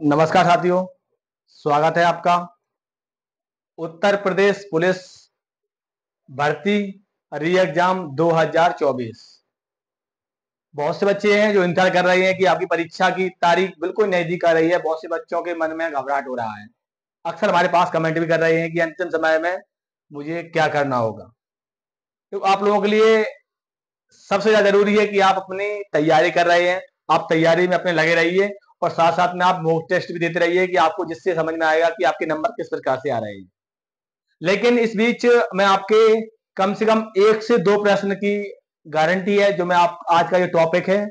नमस्कार साथियों, स्वागत है आपका। उत्तर प्रदेश पुलिस भर्ती री एग्ज़ाम 2024 बहुत से बच्चे हैं जो इंतज़ार कर रहे हैं कि आपकी परीक्षा की तारीख बिल्कुल नज़दीक आ रही है। बहुत से बच्चों के मन में घबराहट हो रहा है। अक्सर हमारे पास कमेंट भी कर रहे हैं कि अंतिम समय में मुझे क्या करना होगा। तो आप लोगों के लिए सबसे ज़्यादा ज़रूरी है कि आप अपनी तैयारी कर रहे हैं। आप तैयारी में अपने लगे रहिए। और साथ साथ में आप मॉक टेस्ट भी देते रहिए कि आपको जिससे समझ में आएगा कि आपके नंबर किस प्रकार से आ रहे हैं। लेकिन इस बीच मैं आपके कम से कम एक से दो प्रश्न की गारंटी है, जो मैं आप, आज का ये टॉपिक है,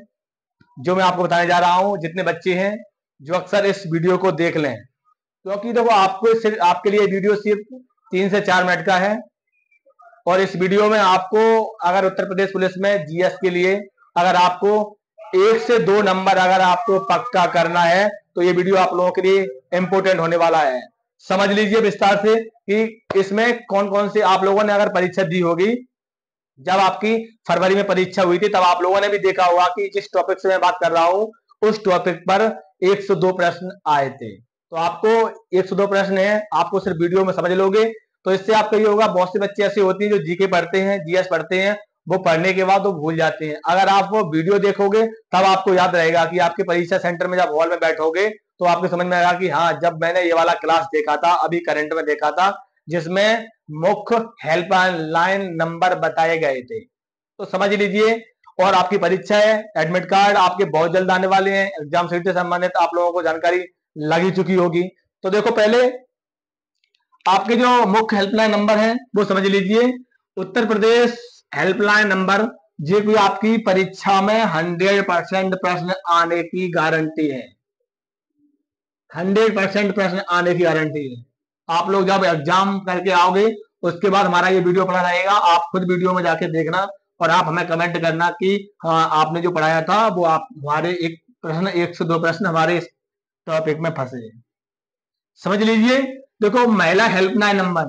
जो मैं आपको बताने जा रहा हूँ, जितने बच्चे हैं, जो अक्सर इस वीडियो को देख लें। क्योंकि देखो, आपको सिर्फ़, आपके लिए वीडियो सिर्फ़ तीन से चार मिनट का है, और इस वीडियो में आपको अगर उत्तर प्रदेश पुलिस में जीएस के लिए, अगर आपको एक से दो नंबर अगर आपको पक्का करना है तो ये वीडियो आप लोगों के लिए इंपोर्टेंट होने वाला है। समझ लीजिए विस्तार से कि इसमें कौन कौन से आप लोगों ने अगर परीक्षा दी होगी, जब आपकी फरवरी में परीक्षा हुई थी, तब आप लोगों ने भी देखा होगा कि जिस टॉपिक से मैं बात कर रहा हूँ, उस टॉपिक पर 102 प्रश्न आए थे। तो आपको 102 प्रश्न है, आपको सिर्फ़ वीडियो में समझ लोगे। तो इससे आपका ये होगा, बहुत से बच्चे ऐसे होते हैं जो जीके पढ़ते हैं, जीएस पढ़ते हैं वो पढ़ने के बाद वो भूल जाते हैं। अगर आप वो वीडियो देखोगे, तब आपको याद रहेगा कि आपके परीक्षा सेंटर में जब हॉल में बैठोगे तो आपको समझ में आएगा कि हाँ जब मैंने ये वाला क्लास देखा था, अभी करंट में देखा था, जिसमें मुख्य हेल्पलाइन नंबर बताए गए थे। तो समझ लीजिए, और आपकी परीक्षा है एडमिट कार्ड आपके बहुत जल्द आने वाले हैं एग्ज़ाम सीट से संबंधित आप लोगों को जानकारी लगी चुकी होगी। तो देखो पहले, आपके जो मुख्य हेल्पलाइन नंबर है, वो समझ लीजिए, उत्तर प्रदेश हेल्पलाइन नंबर जो भी आपकी परीक्षा में हंड्रेड परसेंट प्रश्न आने की गारंटी है। हंड्रेड परसेंट प्रश्न आने की गारंटी है। आप लोग जब एग्ज़ाम करके आओगे, उसके बाद हमारा ये वीडियो पढ़ा रहेगा। आप खुद वीडियो में जाके देखना और आप हमें कमेंट करना कि हाँ आपने जो पढ़ाया था, वो आप, हमारे एक प्रश्न, एक से दो प्रश्न हमारे इस टॉपिक में फंसे। समझ लीजिए? देखो, महिला हेल्पलाइन नंबर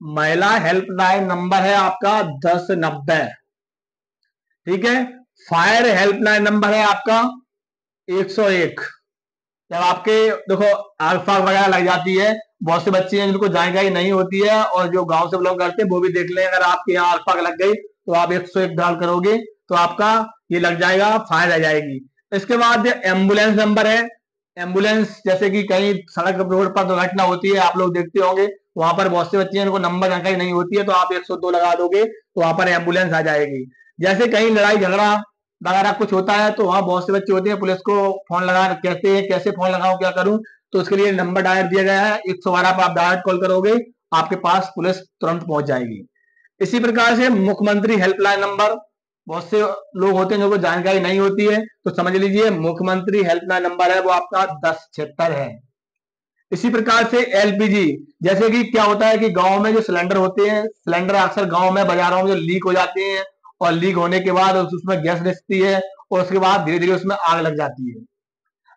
महिला हेल्पलाइन नंबर है आपका, दस नब्बे। ठीक है? फायर हेल्पलाइन नंबर है आपका, एक सौ एक। जब आपके, देखो अल्फ़ा वगैरह लग जाती है, बहुत से बच्चे हैं जिनको जानकारी नहीं होती है, और जो गाँव से बिलोंग करते हैं, वो भी देख लें, अगर आपके यहाँ अल्फ़ा लग गई तो आप एक सौ एक डाल करोगे तो आपका ये लग जाएगा, फायर आ जाएगी। इसके बाद एंबुलेंस नंबर है एंबुलेंस जैसे कि कहीं सड़क रोड पर दुर्घटना होती है, आप लोग देखते होंगे वहाँ पर बहुत से बच्चे उनको नंबर जानकारी नहीं होती है तो आप 102 लगा दोगे तो वहाँ पर एंबुलेंस आ जाएगी। जैसे कहीं लड़ाई झगड़ा वगैरह कुछ होता है तो वहाँ बहुत से बच्चे होते हैं, पुलिस को फ़ोन लगा कहते हैं, कैसे फ़ोन लगाऊँ, क्या करूँ तो उसके लिए नंबर डायल दिया गया है, एक सौ बारह पर आप डायरेक्ट कॉल करोगे, आपके पास पुलिस तुरंत पहुँच जाएगी। इसी प्रकार से मुख्यमंत्री हेल्पलाइन नंबर, बहुत से लोग होते हैं जिनको जानकारी नहीं होती है तो समझ लीजिए, मुख्यमंत्री हेल्पलाइन नंबर है, वो आपका दस छिहत्तर है। इसी प्रकार से एलपीजी जैसे कि क्या होता है कि गाँव में जो सिलेंडर होते हैं सिलेंडर अक्सर गाँव में बाजारों में जो लीक हो जाते हैं, और लीक होने के बाद उसमें गैस रिसती है, और उसके बाद धीरे धीरे उसमें आग लग जाती है।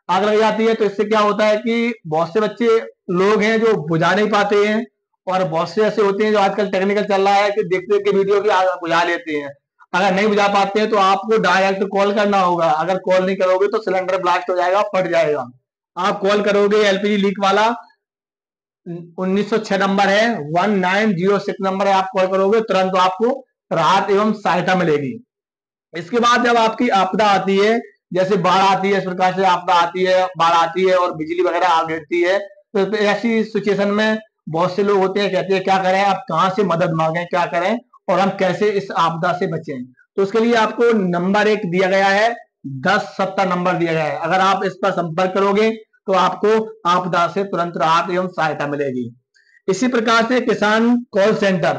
आग लग जाती है तो इससे क्या होता है कि बहुत से बच्चे लोग हैं जो बुझा नहीं पाते हैं, और बहुत से ऐसे होते हैं जो आजकल टेक्निकल चल रहा है कि देखते देखते वीडियो की आग बुझा लेते हैं। अगर नहीं बुझा पाते हैं तो आपको डायरेक्ट कॉल करना होगा। अगर कॉल नहीं करोगे तो सिलेंडर ब्लास्ट हो जाएगा, फट जाएगा। आप कॉल करोगे एलपीजी लीक वाला 1906 नंबर है 1906 नंबर है, आप कॉल करोगे, तुरंत आपको राहत एवं सहायता मिलेगी। इसके बाद जब आपकी आपदा आती है, जैसे बाढ़ आती है, इस प्रकार से आपदा आती है, बाढ़ आती है और बिजली वगैरह आ गिरती है तो ऐसी सिचुएशन में बहुत से लोग होते हैं, कहते हैं, क्या करें? आप कहाँ से मदद मांगे? क्या करें? और हम कैसे इस आपदा से बचें? तो उसके लिए आपको नंबर एक दिया गया है, दस सत्तर नंबर दिया गया है। अगर आप इस पर संपर्क करोगे तो आपको आपदा से तुरंत राहत एवं सहायता मिलेगी। इसी प्रकार से किसान कॉल सेंटर।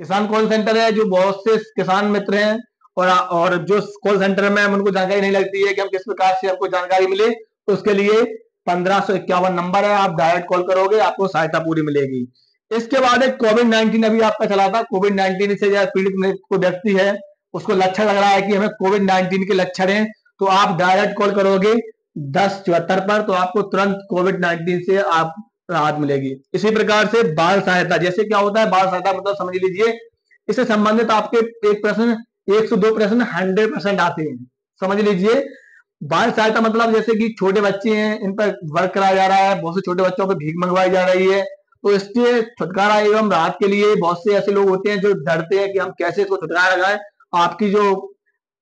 किसान कॉल सेंटर है जो बहुत से किसान मित्र हैं और और जो कॉल सेंटर में हम उनको जानकारी नहीं लगती है कि हम किस प्रकार से हमको जानकारी मिले, उसके लिए पंद्रह इक्यावन नंबर है, आप डायरेक्ट कॉल करोगे, आपको सहायता पूरी मिलेगी। इसके बाद एक कोविड नाइन्टीन अभी आपका चला था। कोविड नाइन्टीन से जो पीड़ित को व्यक्ति है, उसको लक्षण लग रहा है कि हमें कोविड नाइन्टीन के लक्षण है तो आप डायरेक्ट कॉल करोगे दस चौहत्तर पर तो आपको तुरंत कोविड नाइन्टीन से आप राहत मिलेगी। इसी प्रकार से बाल सहायता, जैसे क्या होता है, बाल सहायता मतलब समझ लीजिए, इससे संबंधित आपके एक प्रश्न, एक सौ दो प्रश्न हंड्रेड परसेंट आते हैं। समझ लीजिए, बाल सहायता मतलब जैसे कि छोटे बच्चे हैं, इन पर वर्क कराया जा रहा है, बहुत से छोटे बच्चों पर भीख मंगवाई जा रही है तो इसके छुटकारा एवं राहत के लिए बहुत से ऐसे लोग होते हैं जो डरते हैं कि हम कैसे इसको छुटकारा लगाए। आपकी जो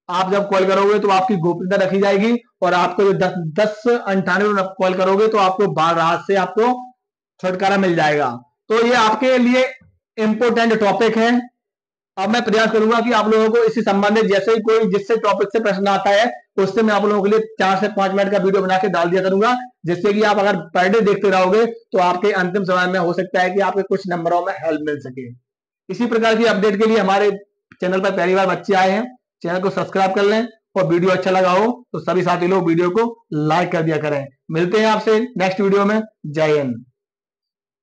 आप जब कॉल करोगे तो आपकी गोपनीयता रखी जाएगी और आपको जो दस दस अंठानवे कॉल करोगे तो आपको बाल राहत से आपको छुटकारा मिल जाएगा। तो ये आपके लिए इंपोर्टेंट टॉपिक है। अब मैं प्रयास करूँगा कि आप लोगों को इसी संबंधित जैसे ही कोई, जिससे टॉपिक से प्रश्न आता है, उससे मैं आप लोगों के लिए चार से पाँच मिनट का वीडियो बना के डाल दिया करूँगा, जिससे कि आप अगर पर डे देखते रहोगे तो आपके अंतिम समय में हो सकता है कि आपके कुछ नंबरों में हेल्प मिल सके। इसी प्रकार की अपडेट के लिए हमारे चैनल पर पहली बार बच्चे आए हैं। चैनल को सब्सक्राइब कर लें और वीडियो अच्छा लगा हो तो सभी साथी लोग वीडियो को लाइक कर दिया करें। मिलते हैं आपसे नेक्स्ट वीडियो में। जय हिंद।